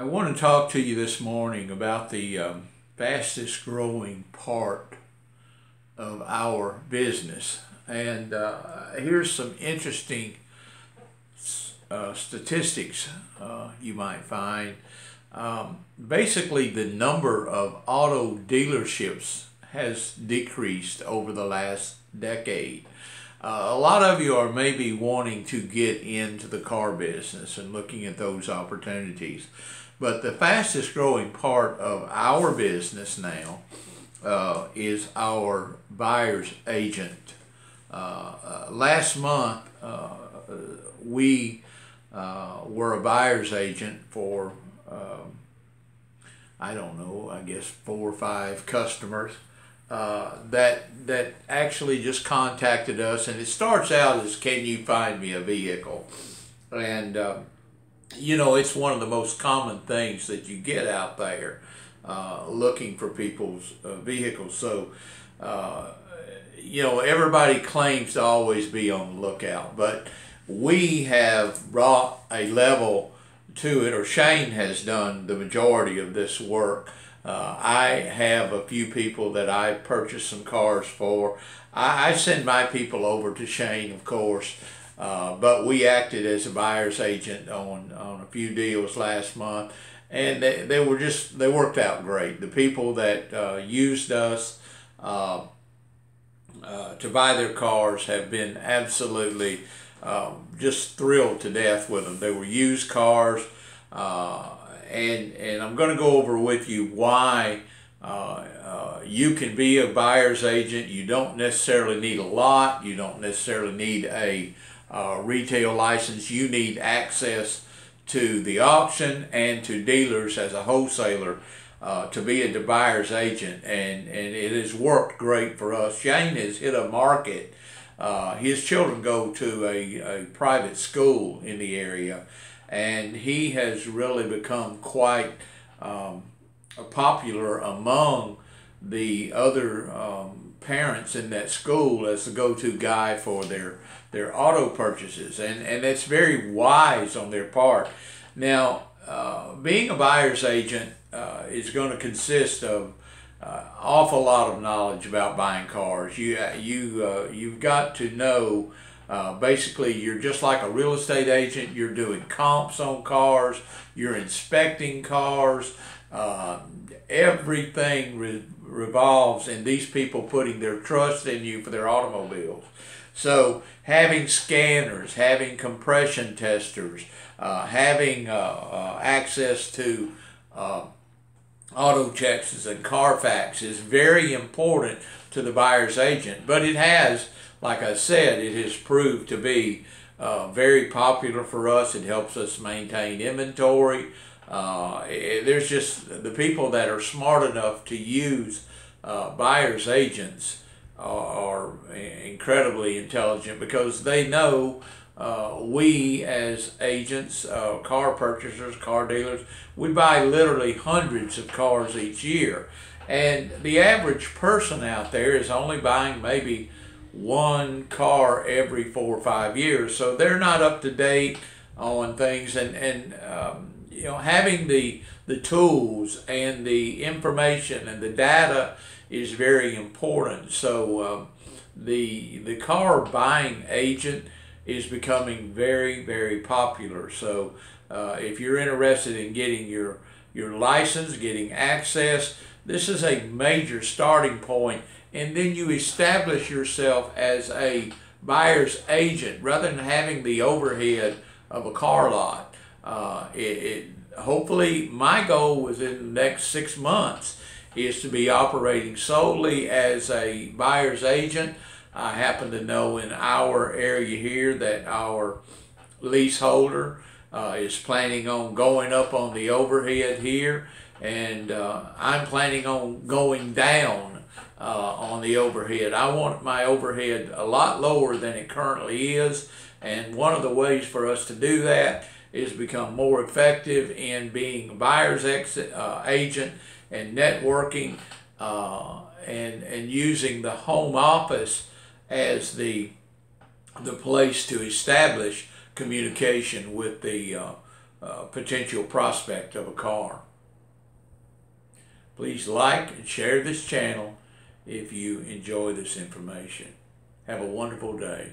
I want to talk to you this morning about the um, fastest growing part of our business. And uh, here's some interesting uh, statistics uh, you might find. Um, basically, the number of auto dealerships has decreased over the last decade. Uh, a lot of you are maybe wanting to get into the car business and looking at those opportunities. But the fastest growing part of our business now uh, is our buyer's agent. Uh, uh last month, uh, we were a buyer's agent for, um, I don't know, I guess four or five customers. Uh, that that actually just contacted us, and it starts out as "Can you find me a vehicle?" And uh, you know, it's one of the most common things that you get out there uh, looking for people's uh, vehicles. So, uh, you know, everybody claims to always be on the lookout, but we have brought a level to it, or Shane has done the majority of this work uh, I have a few people that I purchased some cars for. I, I send my people over to Shane, of course, uh, but we acted as a buyer's agent on, on a few deals last month, and they, they were just, they worked out great. The people that uh, used us uh, uh, to buy their cars have been absolutely um, just thrilled to death with them. They were used cars. Uh, and and I'm going to go over with you why uh, uh, you can be a buyer's agent. You don't necessarily need a lot. You don't necessarily need a uh, retail license. You need access to the auction and to dealers as a wholesaler uh, to be a buyer's agent, and and it has worked great for us. Shane has hit a market. Uh, his children go to a, a private school in the area and he has really become quite um, popular among the other um, parents in that school as the go-to guy for their their auto purchases, and and that's very wise on their part. Now, uh, being a buyer's agent uh, is going to consist of uh, awful lot of knowledge about buying cars. You you uh, you've got to know uh, basically, you're just like a real estate agent. You're doing comps on cars. You're inspecting cars. Uh, everything re- revolves in these people putting their trust in you for their automobiles. So having scanners, having compression testers, uh, having uh, uh, access to auto checks and Carfax is very important to the buyer's agent. But it has like I said, it has proved to be uh, very popular for us. It helps us maintain inventory. Uh, it, there's just the people that are smart enough to use uh, buyer's agents are, incredibly intelligent because they know uh, we as agents, uh, car purchasers, car dealers, we buy literally hundreds of cars each year. And the average person out there is only buying maybe one car every four or five years. So they're not up to date on things, and and um, you know having the the tools and the information and the data is very important. So um, the the car buying agent is becoming very very popular. So uh, if you're interested in getting your your license, getting access, this is a major starting point. and then you establish yourself as a buyer's agent rather than having the overhead of a car lot. Uh, it, it, hopefully, my goal within the next six months is to be operating solely as a buyer's agent. I happen to know in our area here that our leaseholder uh, is planning on going up on the overhead here, and uh, I'm planning on going down uh, on the overhead. I want my overhead a lot lower than it currently is, and one of the ways for us to do that is become more effective in being a buyer's exit, uh, agent and networking uh, and, and using the home office as the, the place to establish communication with the, uh, uh, potential prospect of a car. Please like and share this channel if you enjoy this information. Have a wonderful day.